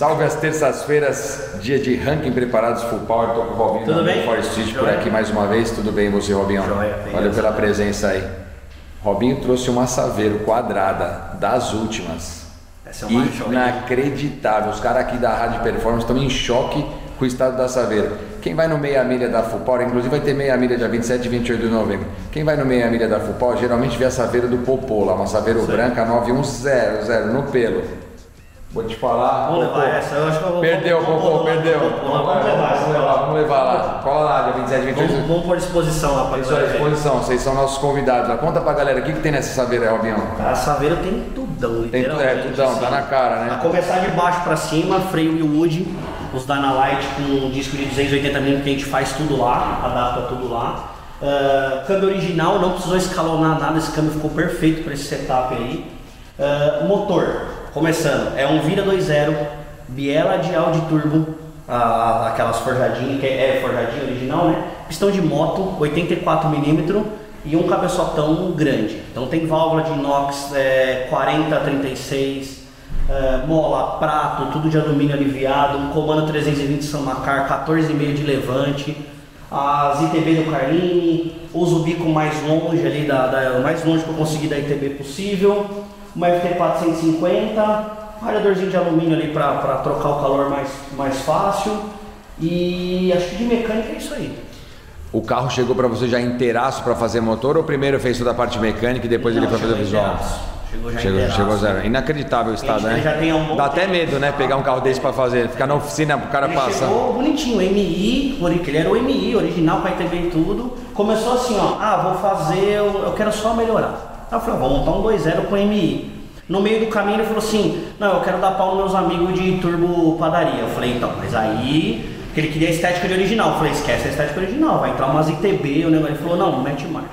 Salve as terças-feiras, dia de ranking preparados full power. Tô com o Robinho Tudo bem? Forest Street por aqui mais uma vez. Tudo bem você, Robinho? Joia, Valeu pela presença aí. Robinho trouxe uma Saveiro quadrada das últimas. Essa é uma joia. Inacreditável. Os caras aqui da Rádio Performance estão em choque com o estado da Saveiro. Quem vai no meia milha da Full Power, inclusive vai ter meia milha dia 27 e 28 de novembro. Quem vai no meia milha da Full Power geralmente vê a Saveiro do Popô, lá, uma Saveiro Sim. branca 9100 no pelo. Vou te falar. Vamos levar essa, eu acho que eu vou. Perdeu, perdeu. Vamos, levar essa. Vamos levar, vamos levar lá. Cola lá, dia 27 e 28. Vamos, vamos pôr disposição lá pra Isso galera disposição, vocês são nossos convidados. lá. Conta pra galera o que, que tem nessa Saveiro aí, Robinho. A Saveiro tem tudão, Tem é, literalmente. tudão, tá na cara, A né? começar de baixo pra cima, freio e wood, os Dynalite com um disco de 280mm que a gente faz tudo lá, adapta tudo lá. Ah, câmbio original, não precisou escalonar nada, esse câmbio ficou perfeito para esse setup aí. Ah, motor, começando, é um Vira 2.0, biela de Audi Turbo, ah, aquelas forjadinhas, que é forjadinha original, né? Pistão de moto, 84mm e um cabeçotão grande. Então tem válvula de inox é, 40 a 36, é, mola, prato, tudo de alumínio aliviado, um comando 320 Samacar, 14,5 de levante, as ITB do Carlini, uso o bico mais longe ali, da, da- mais longe que eu consegui da ITB possível, uma FT4 150, radiadorzinho de alumínio ali para trocar o calor mais, mais fácil e acho que de mecânica é isso aí. O carro chegou pra você já inteiraço pra fazer motor ou primeiro fez toda a parte mecânica e depois ele Não, foi fazer o visual? inteiraço. Chegou já Chegou, chegou zero. Inacreditável o estado, Ele né? já tem um Dá até medo, né? Pegar um carro desse pra fazer. Ficar na oficina pro cara Ele passar. chegou bonitinho, MI, ele era o MI, original com a ITB e tudo. Começou assim, ó, ah, vou fazer, eu quero só melhorar. Aí eu falei, vou montar um 2.0 com MI. No meio do caminho ele falou assim, não, eu quero dar pau nos meus amigos de turbo padaria. Eu falei, então, mas aí, que ele queria a estética de original. Eu falei, esquece a estética original, vai entrar umas ITB, o negócio. Ele falou, não, mete marcha.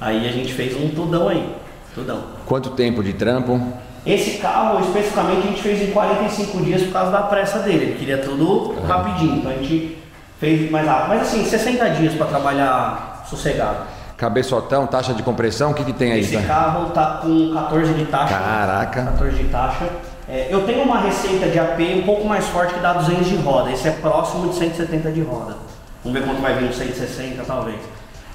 Aí a gente fez um tudão aí, tudão. Quanto tempo de trampo? Esse carro, especificamente, a gente fez em 45 dias por causa da pressa dele. Ele queria tudo rapidinho, então a gente fez mais rápido. Mas assim, 60 dias para trabalhar sossegado. Cabeçotão, taxa de compressão, o que, que tem aí? Esse tá? carro tá com 14 de taxa. Caraca. 14 de taxa. É, eu tenho uma receita de AP um pouco mais forte que dá 200 de roda. Esse é próximo de 170 de roda. Vamos ver quanto vai vir, uns 160 talvez.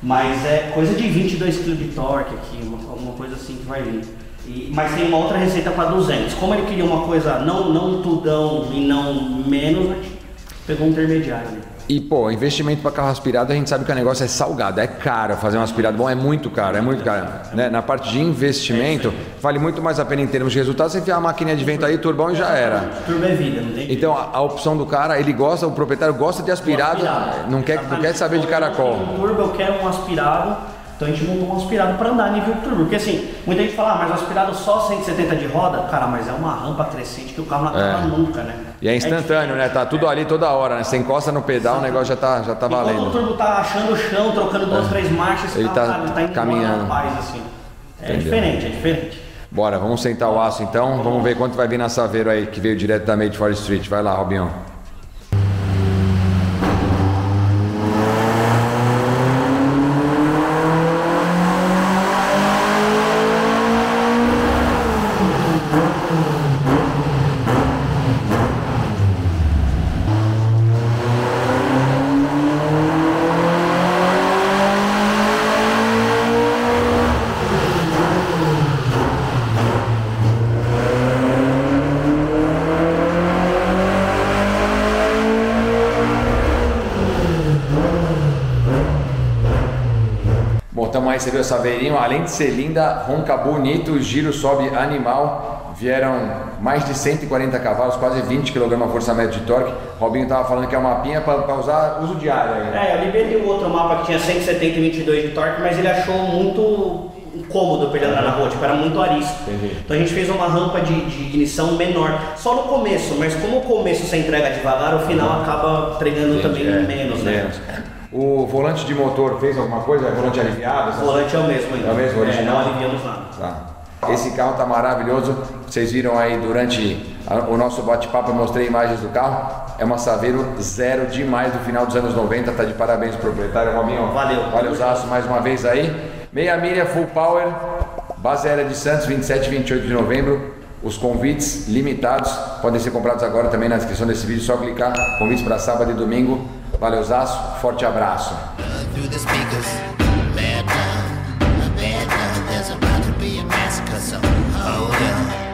Mas é coisa de 22 kg de torque aqui, uma, uma coisa assim que vai vir. E- mas tem uma outra receita para 200. Como ele queria uma coisa não, não tudão e não menos, gente pegou um intermediário ali. E, pô, investimento para carro aspirado, a gente sabe que o negócio é salgado, é caro fazer um aspirado bom, é muito caro, é muito caro. Né? Na parte de investimento, vale muito mais a pena em termos de resultado você enfiar a máquina de vento aí, turbão e já era. Turbo é vida, não tem Então a, a opção do cara, ele gosta, o proprietário gosta de aspirado, não quer, não quer saber de caracol. Um turbo, eu quero um aspirado. Então a gente montou um aspirado para andar nível turbo. Porque assim, muita gente fala, ah, mas o aspirado só 170 de roda, cara, mas é uma rampa crescente que o carro não acaba É. nunca, né? E é instantâneo, né? Tá tudo ali toda hora, né? Você encosta no pedal, o negócio já tá, já tá E quando o valendo. turbo tá achando o chão, trocando duas, três marchas, Ele tá tá indo caminhando. paz, assim. É diferente, é diferente. Bora, vamos sentar o aço então, vamos ver quanto vai vir na Saveiro aí, que veio direto da Made for Street. Vai lá, Robinho. Você viu a Saveirinho, além de ser linda, ronca bonito, o giro sobe animal, vieram mais de 140 cavalos, quase 20 kg força média de torque. Robinho tava falando que é uma mapinha para usar uso diário aí. né? É, eu liberei o outro mapa que tinha 170 e 22 de torque, mas ele achou muito incômodo pra ele andar na rua, tipo, era muito arisco. Entendi. Então a gente fez uma rampa de, de ignição menor, só no começo, mas como o começo você entrega devagar, o final acaba entregando também É, menos, né? menos. O volante de motor fez alguma coisa? É volante aliviado? O volante é o mesmo ainda. É o mesmo, original? não aliviamos nada. Tá. Esse carro tá maravilhoso. Vocês viram aí durante a- o nosso bate-papo, eu mostrei imagens do carro. É uma Saveiro zero demais do final dos anos 90. Tá de parabéns o proprietário, Robinho. Valeu. Valeu, Zaço, mais uma vez aí. Meia milha, full power. Base aérea de Santos, 27 e 28 de novembro. Os convites limitados podem ser comprados agora também na descrição desse vídeo. Só clicar. Convites para sábado e domingo. Valeu, Zaço. Forte abraço. Hold.